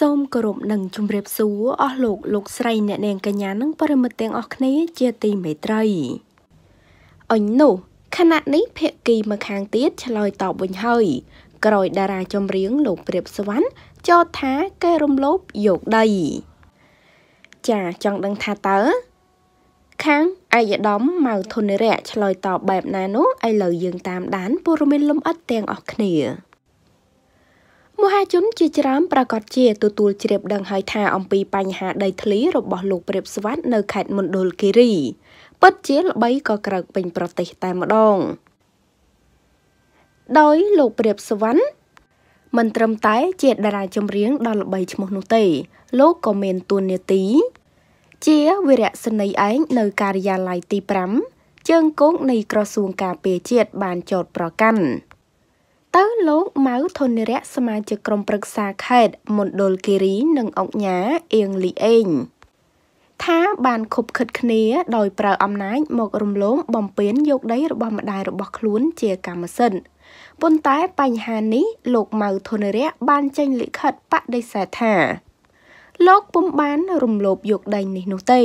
សូមគោរពនិងជម្រាបសួរអស់លោកលោកស្រីអ្នកនាងកញ្ញានិងប្រិមិត្តទាំងអស់គ្នាជាទីមេត្រីអញនោះខណៈនេះភក្គីមកខាងទៀតឆ្លើយតបវិញហើយក្រោយតារាចម្រៀងលោកព្រាបសវណ្ណចោទថាគេរំលោភយកដី ចាចង់ដឹងថាតើខាងអាយដាមម៉ៅធនរៈឆ្លើយតបបែបណានោះឥឡូវយើងតាមដានព័ត៌មានលំអិតទាំងអស់គ្នា មហាជនជាច្រើនប្រកាសជាទទួលជ្រាបដឹងហើយថាអំពីបញ្ហាដីធ្លីរបស់លោកព្រាបស្វាត់នៅខេត្តមណ្ឌលគិរីពិតជាល្បីក៏ក្រើកពេញប្រទេសតែម្ដងដោយលោកព្រាបសវណ្ណមិនត្រឹមតែជាតារាចម្រៀងដ៏ល្បីឈ្មោះនោះទេ លោកក៏មានតួនាទី ជាវីរៈសេនីយ៍ឯងនៅការិយាល័យទី5ជើងគងនៃក្រសួងការពារជាតិបានចោទប្រកាន់ តើលោកម៉ៅធនរៈសមាជិកក្រុមប្រឹក្សាខេត្តមណ្ឌលគិរីនិងអង្គញាអៀងលីអេងថាបានខົບខិតគ្នាដោយប្រើអំណាចមករំលងបំពេញយកដីរបស់ម្ដាយរបស់ខ្លួនជាកម្មសិទ្ធិប៉ុន្តែបញ្ហានេះលោកម៉ៅធនរៈបានចេញលិខិតបដិសេធថាលោកពុំបានរំលោភយកដីនេះនោះទេ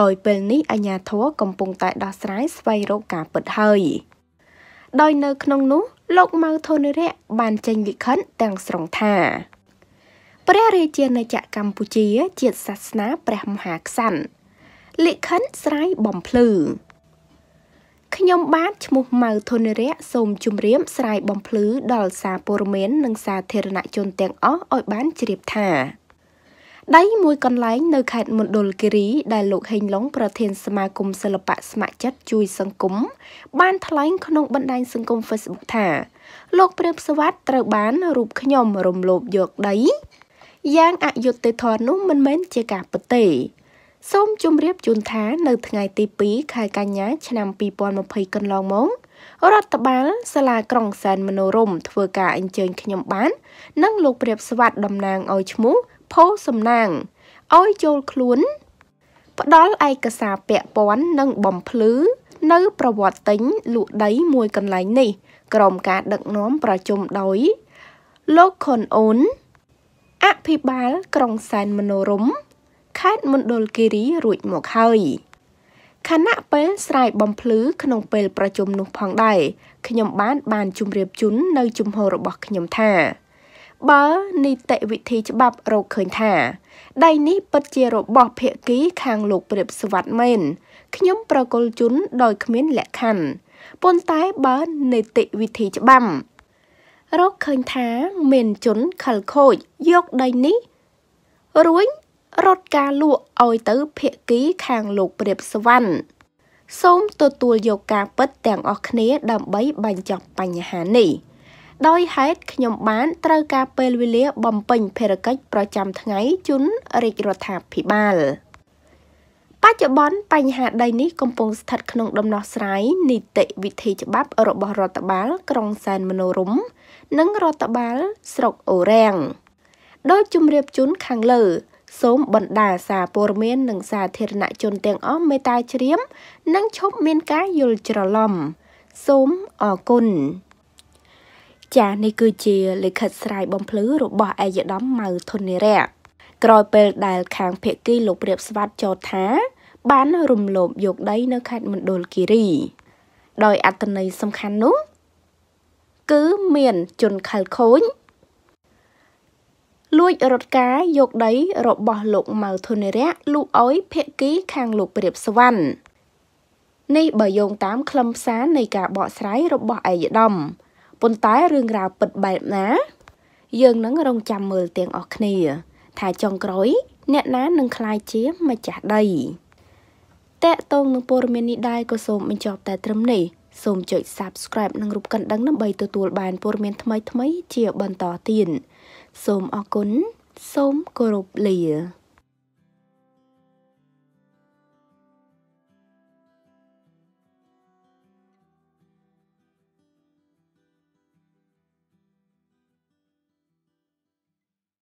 ដោយពេលនេះអាជ្ញាធរកំពុងតែដោះស្រាយស្វែងរកការពិតហើយ ដោយនៅក្នុងនោះ លោកម៉ៅធនរៈបានចេញលិខិតទាំងស្រុងថាព្រះរាជាណាចក្រកម្ពុជាជាតិសាសនាព្រះមហាក្សត្រលិខិតស្រាយបំភ្លឺខ្ញុំបាទឈ្មោះម៉ៅធនរៈសូមជម្រាបស្រាយបំភ្លឺដល់សារព័ត៌មាននិងសាធារណជនទាំងអស់ឲ្យបានជ្រាបថា ដៃមួយកន្លែងនៅខេត្តមណ្ឌលគិរីដែលលោកហេងឡុងប្រធានសមាគមសិល្បៈស្ម័គ្រចិត្តជួយសង្គមបានថ្លែងក្នុងបណ្ដាញសង្គម Facebook ថា លោកព្រាបសវັດត្រូវបានរូបខ្ញុំរំលោភយកដីយ៉ាងអយុត្តិធម៌នោះមិនមែនជាការពិតទេសូមជម្រាបជូនថានៅថ្ងៃទី2ខែកញ្ញា ឆ្នាំ2020កន្លងមករដ្ឋបាលសាលាក្រុងសែនមនោរមធ្វើការអញ្ជើញខ្ញុំបាន និងលោកព្រាបស្វាត់តំណាងឲ្យឈ្មោះ ផូសំណាងឲ្យចូលខ្លួន ផ្ដល់ឯកសារពាក់ព័ន្ធនិងបំភ្លឺ នៅប្រវត្តិទិញលក់ដីមួយកន្លែងនេះក្រោមការដឹកនាំប្រជុំដោយលោកខុនអូនអភិបាលក្រុងសែនមនោរមខេត្តមណ្ឌលគិរីរួចមកហើយខណៈពេលស្រាយបំភ្លឺក្នុងពេលប្រជុំនោះផងដែរខ្ញុំបានបានជម្រាបជូននៅជំហររបស់ខ្ញុំថា បើនីតិវិធីច្បាប់រកឃើញថាដៃនេះពិតជារបស់ភៀកគីខាងលោកព្រាបសវັດមែនខ្ញុំប្រកុលជូនដោយគ្មានលក្ខខណ្ឌប៉ុន្តែបើនីតិវិធីច្បាប់រកឃើញថាមានជនខលខូចយកដីនេះរួចរត់ការលក់ឲ្យទៅភៀកគីខាងលោកព្រាបសវណ្ណសូមទទួលយកការពិតទាំងអស់គ្នាដើម្បីបញ្ចប់បញ្ហានេះ ដោយហេតុខ្ញុំបានត្រូវការពេលវេលាបំពេញភារកិច្ចប្រចាំថ្ងៃជូនរាជរដ្ឋាភិបាលបច្ចុប្បន្នបញ្ហាដីនេះកំពុងស្ថិតក្នុងដំណោះស្រាយនីតិវិធីច្បាប់របស់រដ្ឋបាល ក្រុងសែនមនោរម្យនិងរដ្ឋបាលស្រុកអូរាំងដោយជំរាបជូនខាងលើ សូមបណ្ដាសារព័ត៌មាននិងសាធារណជនទាំងអស់មេត្តាជ្រាបនិងឈប់មានការយល់ច្រឡំសូមអរគុណ ចានេះគឺជាលិខិតស្រាយបំភ្លឺរបស់ឯកឧត្តមម៉ៅធននិរៈក្រោយពេលដែលខាងភៀកគីលោកព្រាបស្វាត់ចោទថា បានរំលោភយកដីនៅខេត្តមណ្ឌលគិរី ដោយអត្តន័យសំខាន់នោះគឺមានជនខិលខូចលួចរត់ការយកដីរបស់លោកម៉ៅធនរៈលូកអុយភៀកគីខាងលោកព្រាបសវណ្ណនេះបើយោងតាមខ្លឹមសារនៃការបកស្រាយរបស់ឯកឧត្តម ប៉ុន្តែរឿងរ៉ាវពិតបែបណា យើងនឹងរងចាំមើលទាំងអស់គ្នា ថាចុងក្រោយ អ្នកណានឹងក្លាយជាម្ចាស់ដីតកតងនឹងព័ត៌មាននេះដែរក៏សូមបញ្ចប់តែត្រឹមនេះសូមចុច Subscribe និងរូបកណ្ដឹងដើម្បីទទួលបានព័ត៌មានថ្មីៗជាបន្តទៀតសូមអរគុណសូមគោរពលា